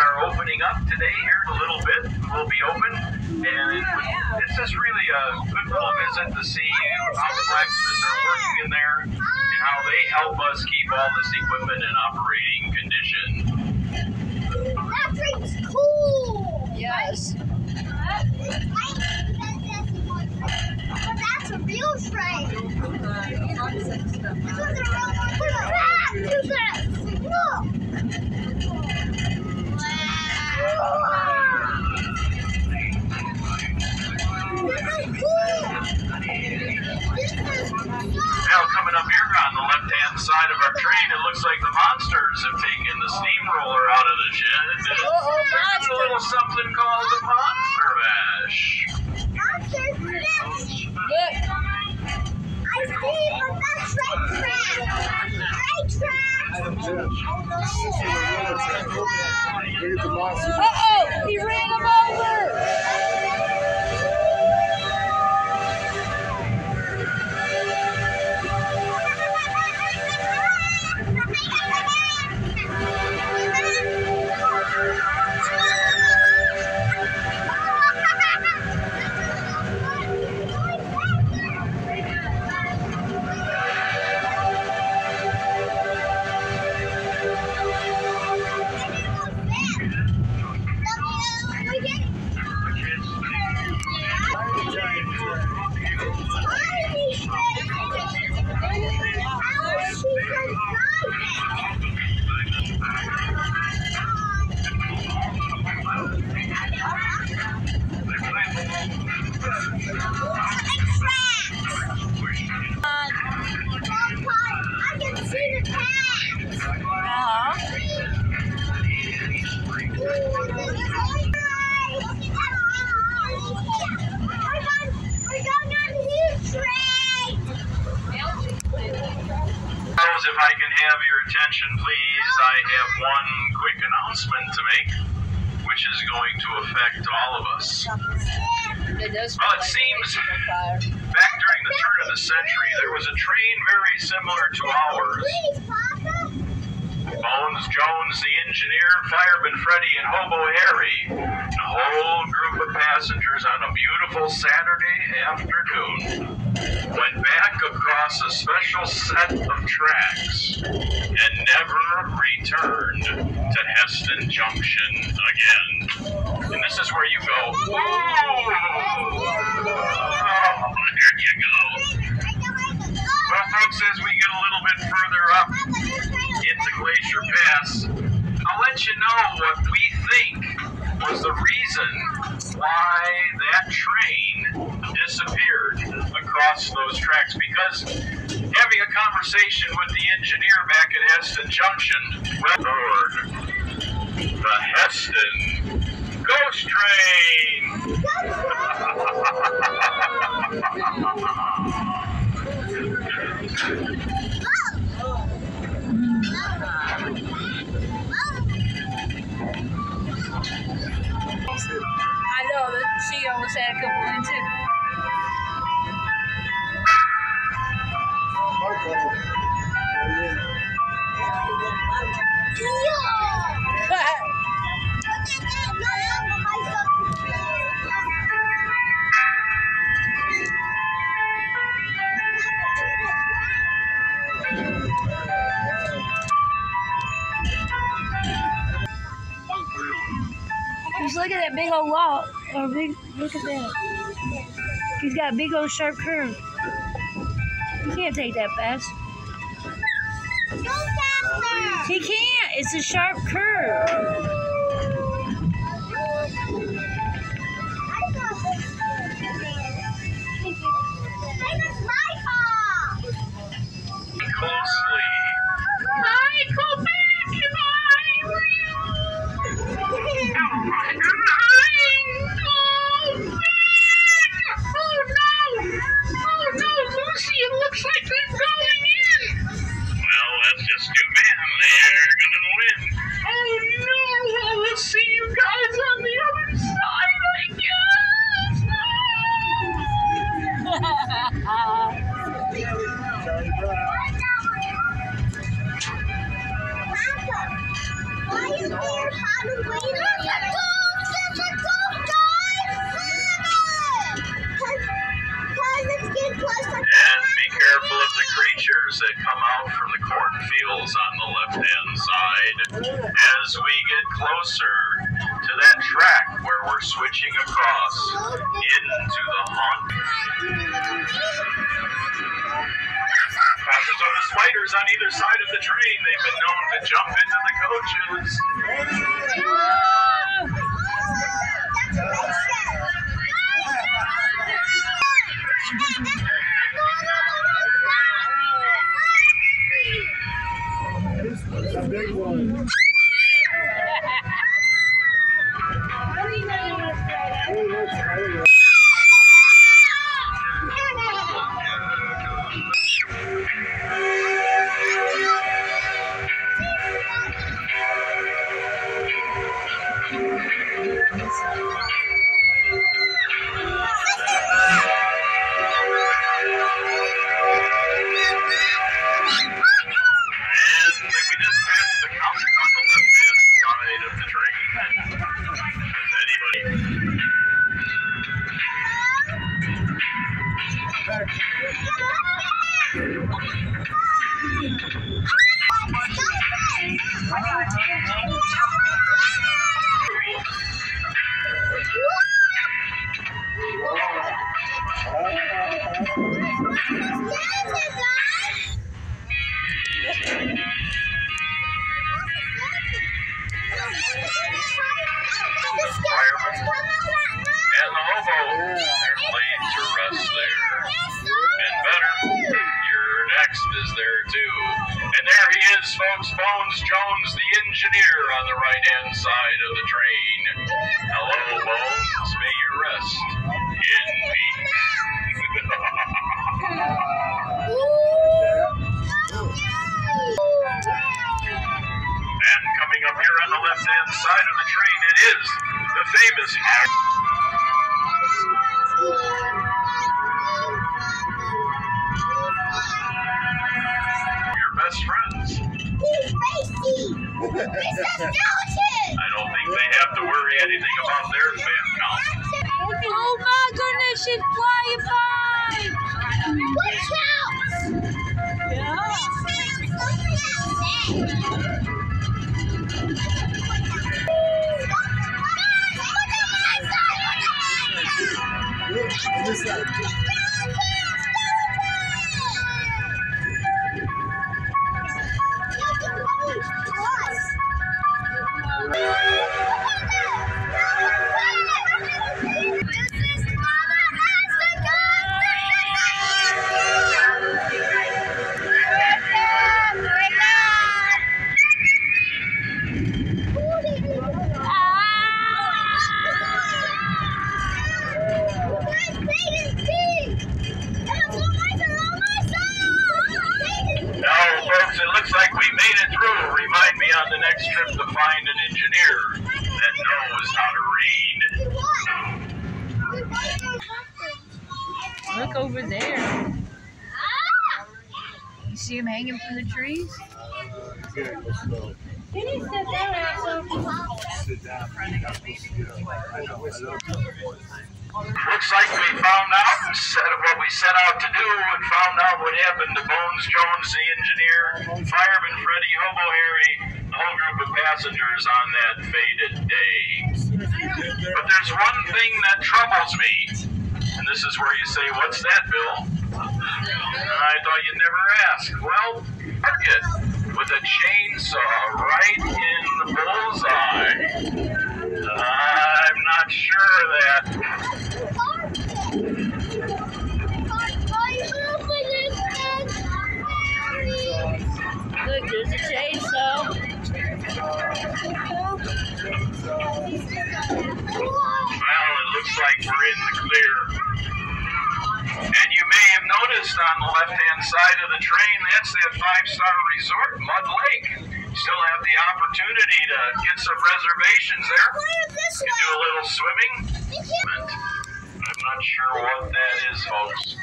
are opening up today here in a little bit. We'll be open, and it, it's just really a good little visit to see how the blacksmiths are working in there and how they help us keep all this equipment in operating condition. That thing's cool. yes. But that's a real train. This is a real the side of our train, it looks like the monsters have taken the steamroller out of the shed. and Uh-oh, There's a little something called the Monster Mash. monster fish. Look. I see, but that's right track. Right track. Uh oh, he ran if I can have your attention, please, I have one quick announcement to make, which is going to affect all of us. It does Well, it seems back during the turn of the century, there was a train very similar to ours. Bones Jones, the engineer, Fireman Freddie, and Hobo Harry, a whole group of passengers on a beautiful Saturday afternoon, went back across a special set of tracks and never returned to Hesston Junction again. And this is where you go. the Hesston Ghost Train! Look at that big old wall. Or big, look at that. He's got a big old sharp curve. You can't take that fast. Go faster! He can't. it's a sharp curve. That's So the spiders on either side of the train, they've been known to jump into the coaches. Folks, Bones Jones, the engineer on the right-hand side of the train. Hello, Bones. May you rest in peace. and coming up here on the left-hand side of the train, it is the famous. Your best friends. I don't think they have to worry anything about their fan count. Oh my goodness, she's flying by! Look, on this side. Now, know, I know. Looks like we found out set what we set out to do and found out what happened to Bones Jones, the engineer, fireman Freddie, Hobo Harry, the whole group of passengers on that fated day. But there's one thing that troubles me, and this is where you say, What's that, Bill? I thought you'd never ask. Well, with a chainsaw right in the bullseye. I'm not sure that. Chainsaw. Well, it looks like we're in the clear. And you may have noticed on the left-hand side of the train, that's that five-star resort, Mud Lake. Still have the opportunity to get some reservations there. This You can do a little swimming. I'm not sure what that is, folks.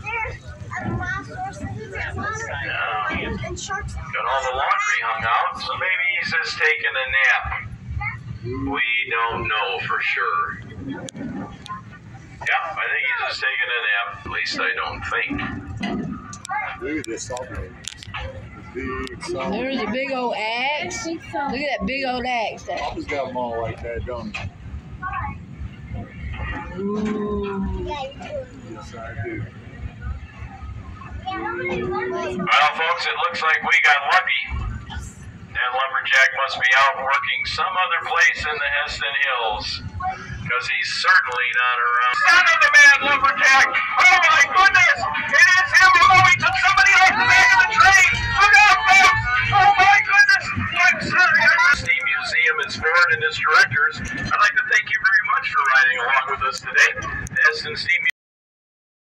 There's a rhinoceros Yeah. Got all the laundry hung out, so maybe he's just taking a nap. We don't know for sure. Yeah, I think he's just taking a nap. At least I don't think. Look at this salt. Big salt. There's a big old axe. Look at that big old axe there. Papa's got them all like that, don't he? Ooh. Yeah, you do. Yes, I do. Well, folks, it looks like we got lucky that Lumberjack must be out working some other place in the Hesston Hills, because he's certainly not around. Son of the man, Lumberjack! Oh my goodness! It is him! Oh, he took somebody off the back of the train! Look out, folks! Oh my goodness! I'm sorry, I'm... Steam Museum is board and its directors. I'd like to thank you very much for riding along with us today. The Hesston Steam